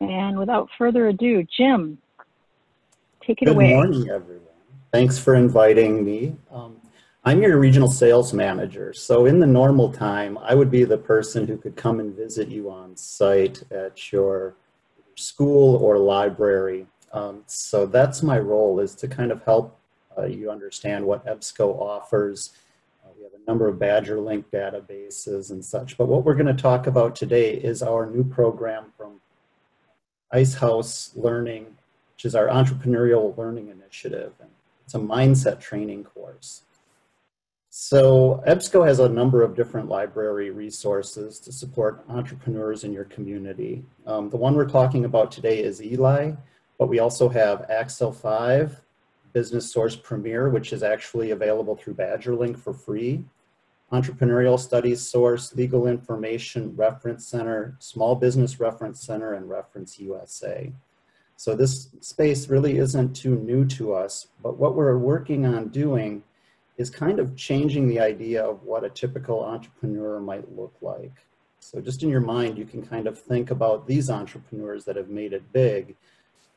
And without further ado, Jim, take it Good away. morning, everyone. Thanks for inviting me. Um, I'm your regional sales manager. So in the normal time, I would be the person who could come and visit you on site at your school or library. Um, so that's my role is to kind of help uh, you understand what EBSCO offers. Uh, we have a number of Badger Link databases and such. But what we're going to talk about today is our new program Icehouse Learning, which is our entrepreneurial learning initiative. And it's a mindset training course. So EBSCO has a number of different library resources to support entrepreneurs in your community. Um, the one we're talking about today is Eli, but we also have Axel 5, Business Source Premier, which is actually available through BadgerLink for free, Entrepreneurial Studies Source, Legal Information Reference Center, Small Business Reference Center, and Reference USA. So this space really isn't too new to us, but what we're working on doing is kind of changing the idea of what a typical entrepreneur might look like. So just in your mind, you can kind of think about these entrepreneurs that have made it big.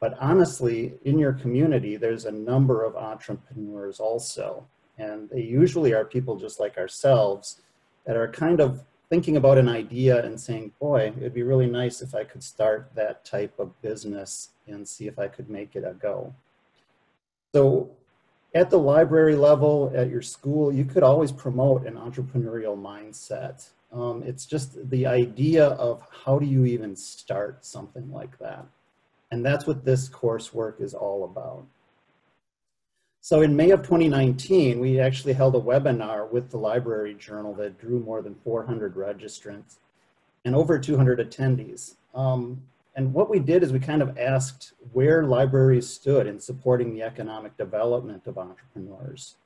But honestly, in your community, there's a number of entrepreneurs also. And they usually are people just like ourselves that are kind of thinking about an idea and saying, boy, it'd be really nice if I could start that type of business and see if I could make it a go. So at the library level, at your school, you could always promote an entrepreneurial mindset. Um, it's just the idea of how do you even start something like that? And that's what this coursework is all about. So in May of 2019, we actually held a webinar with the Library Journal that drew more than 400 registrants and over 200 attendees. Um, and what we did is we kind of asked where libraries stood in supporting the economic development of entrepreneurs.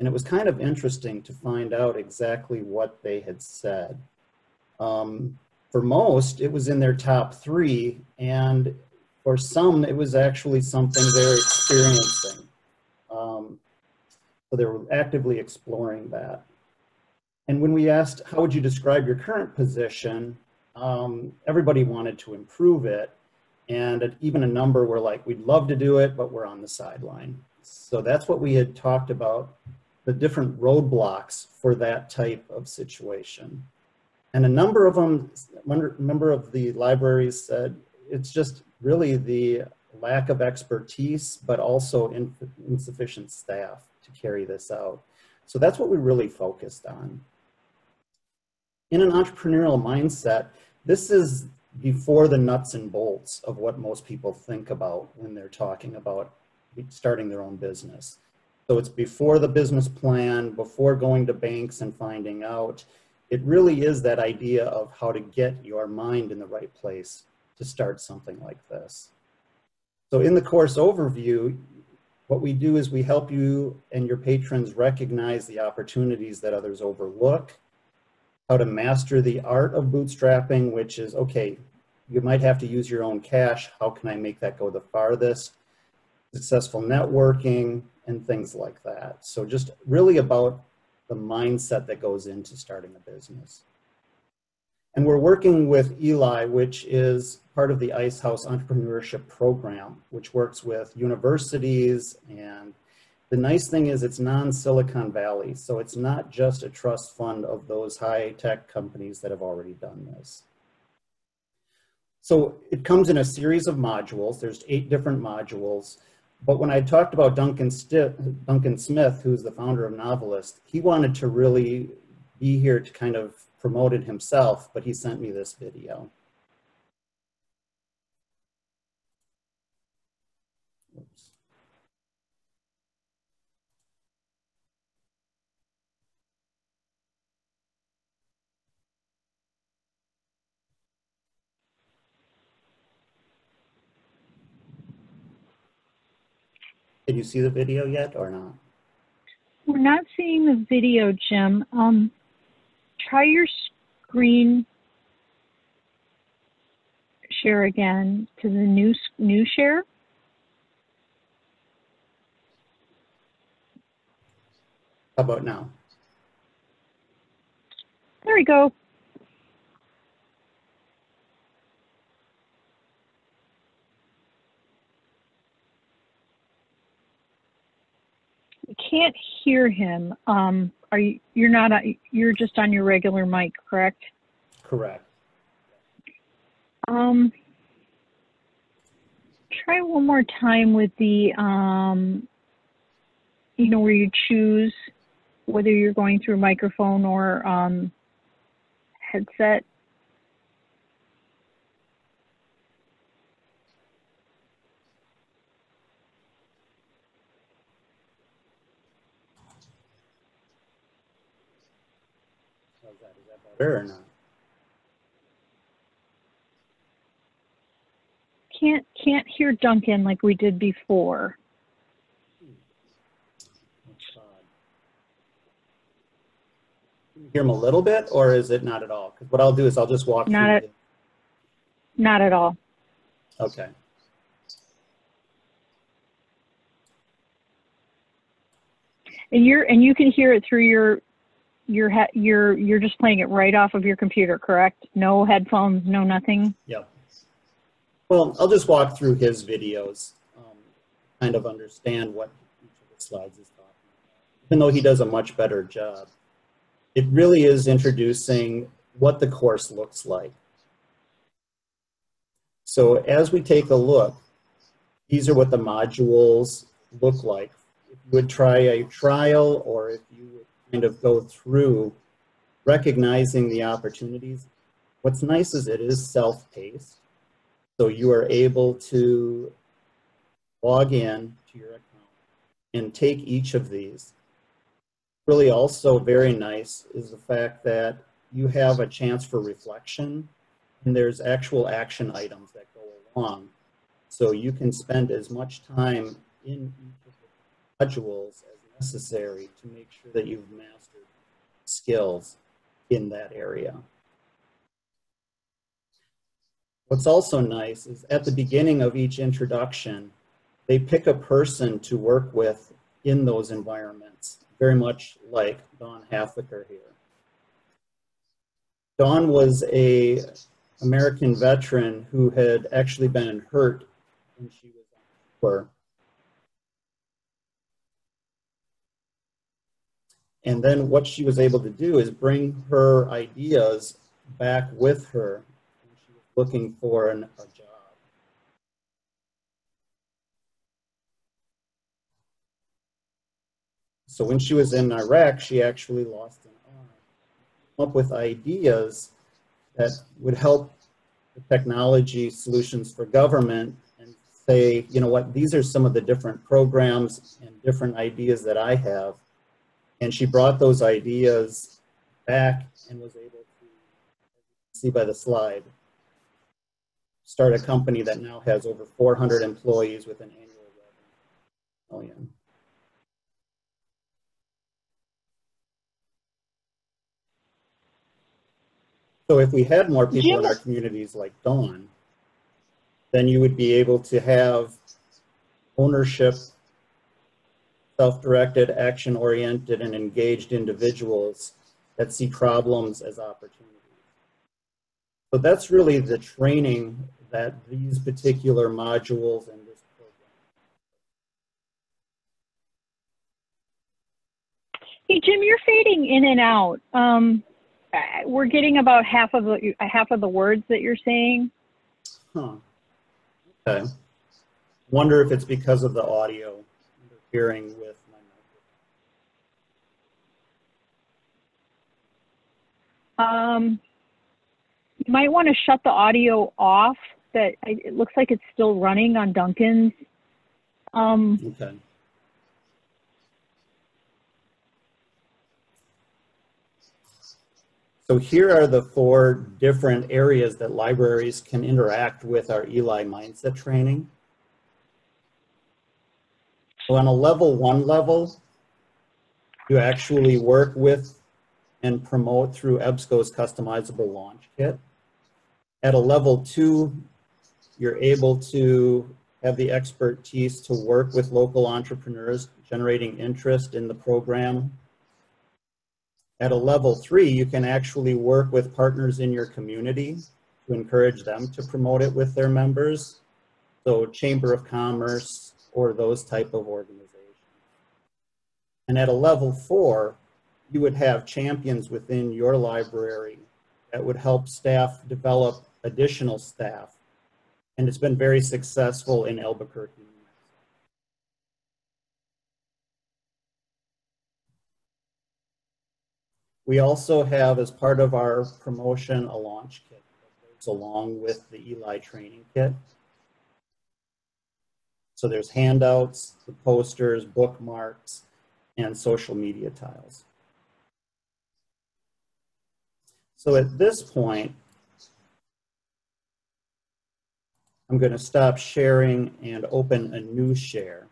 And it was kind of interesting to find out exactly what they had said. Um, for most, it was in their top three, and for some, it was actually something they're experiencing. So they were actively exploring that. And when we asked, how would you describe your current position? um, everybody wanted to improve it. And even a number were like, we'd love to do it, but we're on the sideline. So that's what we had talked about, the different roadblocks for that type of situation. And a number of them, one member of the libraries said, it's just really the lack of expertise, but also insufficient staff to carry this out. So that's what we really focused on. In an entrepreneurial mindset, this is before the nuts and bolts of what most people think about when they're talking about starting their own business. So it's before the business plan, before going to banks and finding out. It really is that idea of how to get your mind in the right place to start something like this. So in the course overview, what we do is we help you and your patrons recognize the opportunities that others overlook how to master the art of bootstrapping, which is, okay, you might have to use your own cash. How can I make that go the farthest? Successful networking and things like that. So just really about the mindset that goes into starting a business. And we're working with Eli, which is part of the Ice House Entrepreneurship Program, which works with universities and the nice thing is it's non-Silicon Valley, so it's not just a trust fund of those high-tech companies that have already done this. So it comes in a series of modules. There's eight different modules. But when I talked about Duncan, Duncan Smith, who's the founder of Novelist, he wanted to really be here to kind of promote it himself, but he sent me this video. Did you see the video yet or not? We're not seeing the video, Jim. Um, try your screen share again to the new new share. How about now? There we go. Can't hear him. Um, are you, you're not, on- you're just on your regular mic, correct? Correct. Um, try one more time with the, um, you know, where you choose whether you're going through microphone or, um, headset. How's that? Is that better or not? Can't, can't hear Duncan like we did before. Can you hear him a little bit, or is it not at all? Because what I'll do is I'll just walk Not at- Not at all. Okay. And you're, and you can hear it through your, your, he- your, you're just playing it right off of your computer, correct? No headphones, no nothing? Yep. Well, I'll just walk through his videos, um, kind of understand what each of the slides is talking about. Even though he does a much better job, it really is introducing what the course looks like. So as we take a look, these are what the modules look like. If you would try a trial or if you would kind of go through recognizing the opportunities, what's nice is it is self-paced. So you are able to log in to your account and take each of these. Really also very nice is the fact that you have a chance for reflection and there's actual action items that go along. So you can spend as much time in each of the modules as necessary to make sure that you've mastered skills in that area. What's also nice is at the beginning of each introduction, they pick a person to work with in those environments, very much like Dawn Halfaker here. Dawn was a American veteran who had actually been hurt when she was on tour. And then what she was able to do is bring her ideas back with her when she was looking for an, a job. So when she was in Iraq, she actually lost an arm. Up with ideas that would help the technology solutions for government and say, you know what, these are some of the different programs and different ideas that I have. And she brought those ideas back and was able to see by the slide, start a company that now has over 400 employees with an annual revenue million. So if we had more people in our communities like Dawn, then you would be able to have ownership, self-directed, action-oriented, and engaged individuals that see problems as opportunities. So that's really the training that these particular modules and this program. Hey, Jim, you're fading in and out. Um, we're getting about half of the half of the words that you're saying. Huh. Okay. Wonder if it's because of the audio with my microphone. Um, you might want to shut the audio off. That it looks like it's still running on Duncan's. Um, Okay. So here are the four different areas that libraries can interact with our Eli Mindset training. So on a level one level, you actually work with and promote through EBSCO's customizable launch kit. At a level two, you're able to have the expertise to work with local entrepreneurs, generating interest in the program. At a level three, you can actually work with partners in your community to encourage them to promote it with their members. So Chamber of Commerce or those type of organizations. And at a level four, you would have champions within your library that would help staff develop additional staff. And it's been very successful in Albuquerque. We also have, as part of our promotion, a launch kit that goes along with the Eli training kit. So there's handouts, the posters, bookmarks, and social media tiles. So at this point, I'm going to stop sharing and open a new share.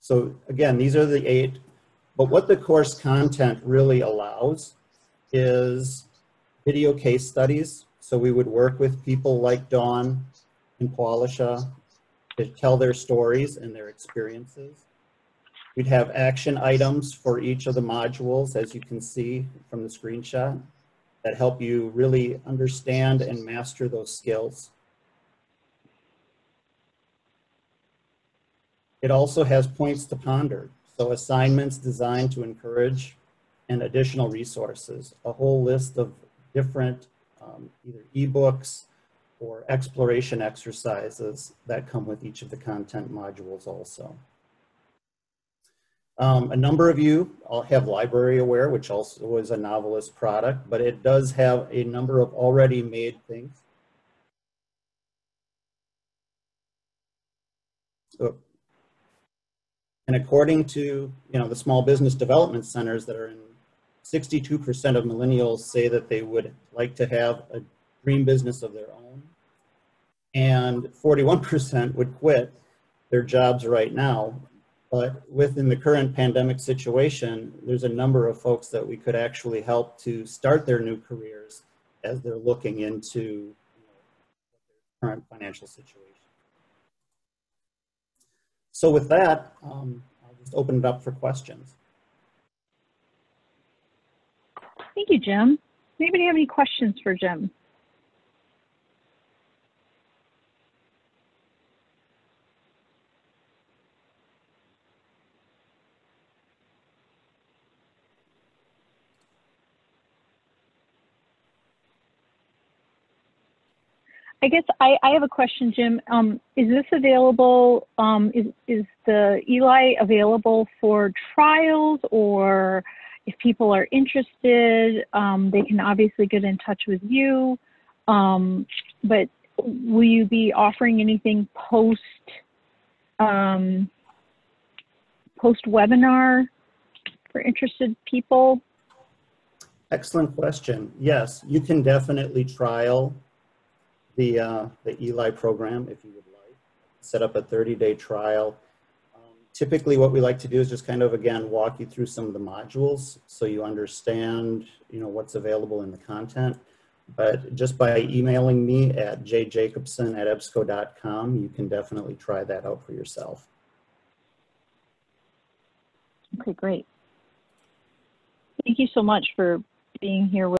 So again, these are the eight, but what the course content really allows is video case studies. So we would work with people like Dawn and Paulisha to tell their stories and their experiences. We'd have action items for each of the modules, as you can see from the screenshot, that help you really understand and master those skills. It also has points to ponder, so assignments designed to encourage and additional resources, a whole list of different um, either ebooks or exploration exercises that come with each of the content modules also. Um, a number of you all have Library Aware, which also is a novelist product, but it does have a number of already made things. So, and according to you know the small business development centers that are in 62% of millennials say that they would like to have a dream business of their own. And 41% would quit their jobs right now. But within the current pandemic situation, there's a number of folks that we could actually help to start their new careers as they're looking into their current financial situation. So with that, um, I'll just open it up for questions. Thank you, Jim. Anybody have any questions for Jim? I guess I, I have a question, Jim. Um, is this available? Um, is, is the Eli available for trials or if people are interested, um, they can obviously get in touch with you. Um, but will you be offering anything post um, post webinar for interested people? Excellent question. Yes, you can definitely trial the uh, the Eli program if you would like. Set up a 30-day trial typically what we like to do is just kind of again walk you through some of the modules so you understand you know what's available in the content. But just by emailing me at jjacobson at ebsco.com you can definitely try that out for yourself. Okay great. Thank you so much for being here with